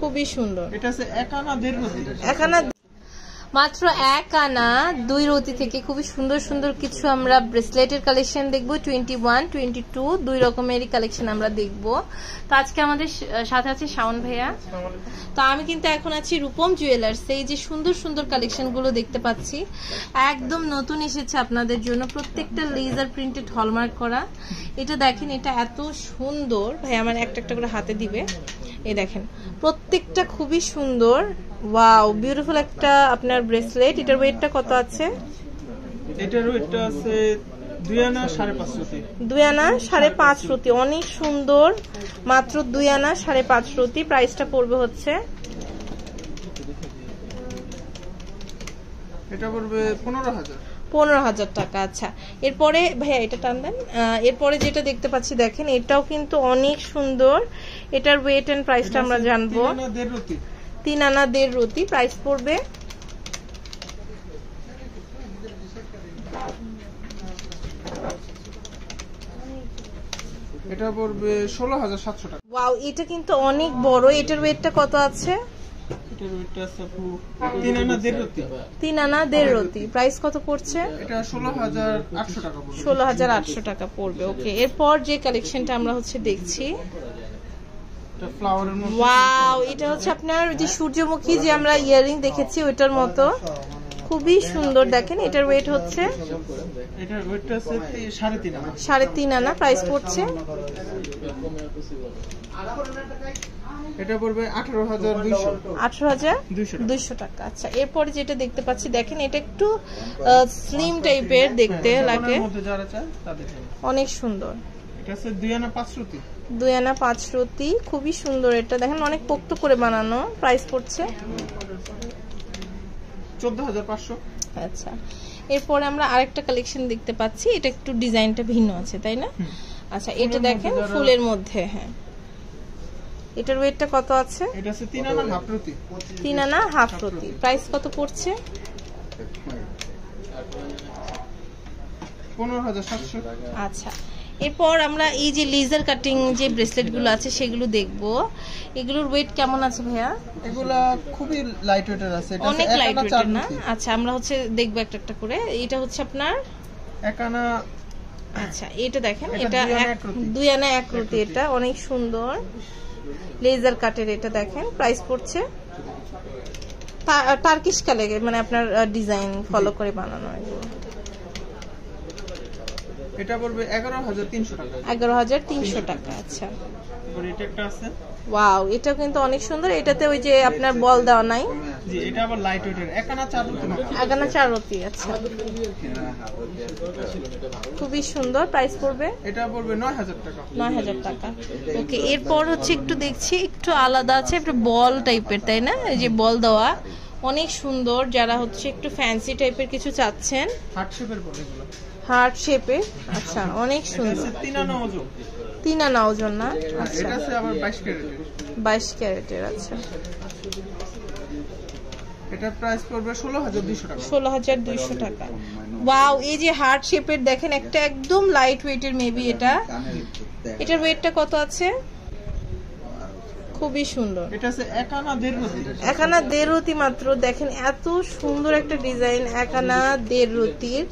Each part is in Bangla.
খুবই সুন্দর। এটা আছে একানা দেড় রতি এক আনা মাত্র এক আনা দুই রতি থেকে খুবই সুন্দর সুন্দর কিছু আমরা ব্রেসলেটের কালেকশন দেখব টোয়েন্টি ওয়ান টোয়েন্টি টু দুই রকমেরই কালেকশন আমরা দেখব। তো আজকে আমাদের সাথে আছে শাওন ভাইয়া। তো আমি কিন্তু এখন আছি রূপম জুয়েলার্স এই যে সুন্দর সুন্দর কালেকশনগুলো দেখতে পাচ্ছি। একদম নতুন এসেছে আপনাদের জন্য, প্রত্যেকটা লেজার প্রিন্টেড হলমার্ক করা। এটা দেখেন, এটা এত সুন্দর। ভাই, আমার একটা একটা করে হাতে দিবে। এই দেখেন, প্রত্যেকটা খুবই সুন্দর। ওয়াও বিউটিফুল একটা আপনার ব্রেসলেট এটার ওয়েটটা কত আছে? এটার ওয়েটটা আছে দুই আনা সাড়ে পাঁচ রতি অনেক সুন্দর। মাত্র দুই আনা সাড়ে পাঁচ রতি প্রাইসটা পড়বে হচ্ছে? এটা পড়বে পনেরো হাজার। পনেরো হাজার টাকা আচ্ছা। এরপরে ভাইয়া এটা টান দেন। এরপরে যেটা দেখতে পাচ্ছি দেখেন এটাও কিন্তু অনেক সুন্দর। এটার ওয়েট এন্ড প্রাইসটা আমরা জানব। তিন আনা দেড় রতি প্রাইস পড়বে। এটা পড়বে ষোলো হাজার সাতশো টাকা। ওয়াও এটা কিন্তু অনেক বড়। এটার ওয়েটটা কত আছে? এটার ওয়েটটা আছে আনা দেড় রতি তিন আনা দেড় রতি প্রাইস কত পড়ছে? এটা ষোলো হাজার আটশো টাকা পড়বে। টাকা পড়বে। ওকে এরপর যে কালেকশনটা আমরা হচ্ছে দেখছি ওয়াও এটা হচ্ছে আপনার যে সূর্যমুখী যে আমরা ইয়ারিং দেখেছি ওইটার মতো। খুবই সুন্দর দেখেন এটার ওয়েট হচ্ছে? সাড়ে তিন আনা। সাড়ে প্রাইস পড়ছে? এটা পড়বে আঠারো হাজার দুইশো। আঠারো হাজার দুইশো টাকা। আচ্ছা এরপরে যেটা দেখতে পাচ্ছি দেখেন এটা একটু স্লিম টাইপের দেখতে লাগে। তাদের জন্য। অনেক সুন্দর। এটা আছে দুই আনা পাঁচ রতি দুই আনা পাঁচ রতি খুবই সুন্দর এটা। দেখেন অনেক পোক্ত করে বানানো প্রাইস পড়ছে। চোদ্দ হাজার পাঁচশো। আচ্ছা। এরপরে আমরা আরেকটা কালেকশন দেখতে পাচ্ছি এটা একটু ডিজাইনটা ভিন্ন আছে তাই না? আচ্ছা এটা দেখেন ফুলের মধ্যে হ্যাঁ। এটার ওয়েটটা কত আছে? এটা আছে তিন আনা হাফ রতি তিন আনা হাফ রতি প্রাইস কত পড়ছে? পনেরো হাজার সাতশো। আচ্ছা। এরপর আমরা এই যে লেজার কাটিং যে ব্রেসলেটগুলো আছে সেগুলো দেখব। এগুলোর ওয়েট কেমন আছে ভাইয়া? এগুলা খুবই লাইট ওয়েটের আছে। এটা অনেক লাইট ওয়েটের না? আচ্ছা আমরা হচ্ছে দেখব একটা একটা করে। এটা হচ্ছে আপনার? এক আনা আচ্ছা এটা দেখেন এটা দুই আনা এক- এক এটা অনেক সুন্দর। লেজার কাটের এটা দেখেন প্রাইস পড়ছে। টার্কিশ কালে মানে আপনার ডিজাইন ফলো করে বানানো এগুলো। এটা পড়বে এগারো হাজার তিনশো টাকা। এগারো হাজার তিনশো টাকা আচ্ছা। এটা একটা আছে। ওয়াও এটা কিন্তু অনেক সুন্দর। এটাতে ওই যে আপনার বল দেওয়া নাই। জি এটা আবার লাইট ওয়েটের এক আনা চার রতি মাত্র। আগানা চার রতি আচ্ছা। খুবই সুন্দর প্রাইস পড়বে? এটা পড়বে নয় হাজার টাকা। নয় হাজার টাকা। ওকে এরপর হচ্ছে একটু দেখছি একটু আলাদা আছে একটা বল টাইপের তাই না? এই যে বল দেওয়া। অনেক সুন্দর যারা হচ্ছে একটু ফ্যান্সি টাইপের কিছু চাচ্ছেন। হার্ট শেপের পড়ে এগুলো হার্ট শেপে আচ্ছা অনেক সুন্দর। তিন আনা ওজন তিন আনা ওজন না? আচ্ছা। এটা আছে আবার বাইশ ক্যারেটের। আচ্ছা। এটা প্রাইস পড়বে ষোলো হাজার দুইশো টাকা। ষোলো হাজার দুইশো টাকা। ওয়াও এই যে হার্ট শেপের দেখেন একটা একদম লাইট ওয়েটের মেবি এটা। এটার ওয়েটটা কত আছে? খুবই সুন্দর। এটা একানা দেড় রতি মাত্র। দেখেন এত সুন্দর একটা ডিজাইন একানা দেড় রতির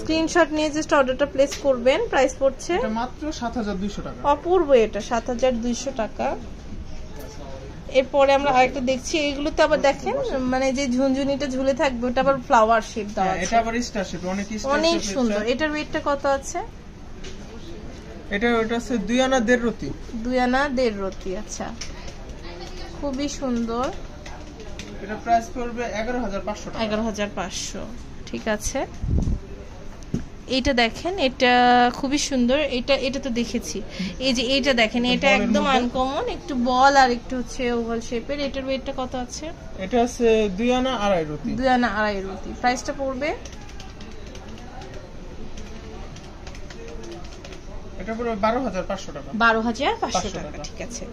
স্ক্রিনশট নিয়ে জাস্ট অর্ডারটা প্লেস করবেন প্রাইস পড়ছে এটা মাত্র সাত হাজার দুইশো টাকা। অপূর্ব এটা সাত হাজার দুইশো টাকা। এরপরে আমরা আরেকটা দেখছি এগুলোতে আবার দেখেন মানে যে ঝুনঝুনিটা ঝুলে থাকবে ওটা আবার ফ্লাওয়ার শেপ দেওয়া হ্যাঁ, আছে। এটা আবার স্টার শেপ অনেক স্টার অনেক সুন্দর। এটার ওয়েটটা কত আছে? এটা ওটা আছে দুই আনা দেড় রতি দুই আনা দেড় রতি আচ্ছা। খুবই সুন্দর। এটা প্রাইস পড়বে এগারো হাজার পাঁচশো টাকা। এগারো হাজার পাঁচশো ঠিক আছে। এইটা দেখেন এটা খুবই সুন্দর। এটা এটা তো দেখেছি। এই যে এইটা দেখেন এটা একদম আনকমন একটু বল আর একটু হচ্ছে ওভাল শেপের এটার ওয়েটটা কত আছে? এটা আছে দুই আনা আড়াই রতি দুই আনা আড়াই রতি প্রাইসটা পড়বে এটা হাজার পাঁচশো টাকা। বারো হাজার পাঁচশো 500 টাকা টাকা। ঠিক আছে।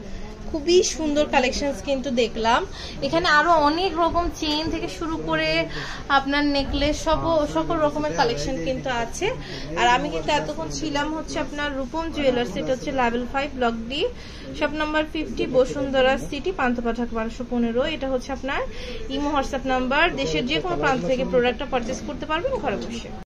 খুবই সুন্দর কালেকশনস কিন্তু দেখলাম। এখানে আরও অনেক রকম চেন থেকে শুরু করে আপনার নেকলেস সব সকল রকমের কালেকশন কিন্তু আছে। আর আমি কিন্তু এতক্ষণ ছিলাম হচ্ছে আপনার রূপম জুয়েলার্স এটা হচ্ছে level five block D shop number fifty Bashundhara city পান্থপা Dhaka বারোশো পনেরো। এটা হচ্ছে আপনার ইমো হোয়াটসঅ্যাপ নাম্বার দেশের যে কোনো প্রান্ত থেকে প্রোডাক্টটা পারচেস করতে পারবেন ঘরে বসে।